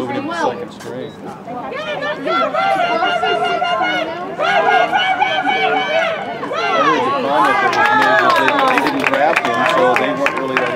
moving him well. second string. There was a comment that was made that they, they didn't draft him, so they were...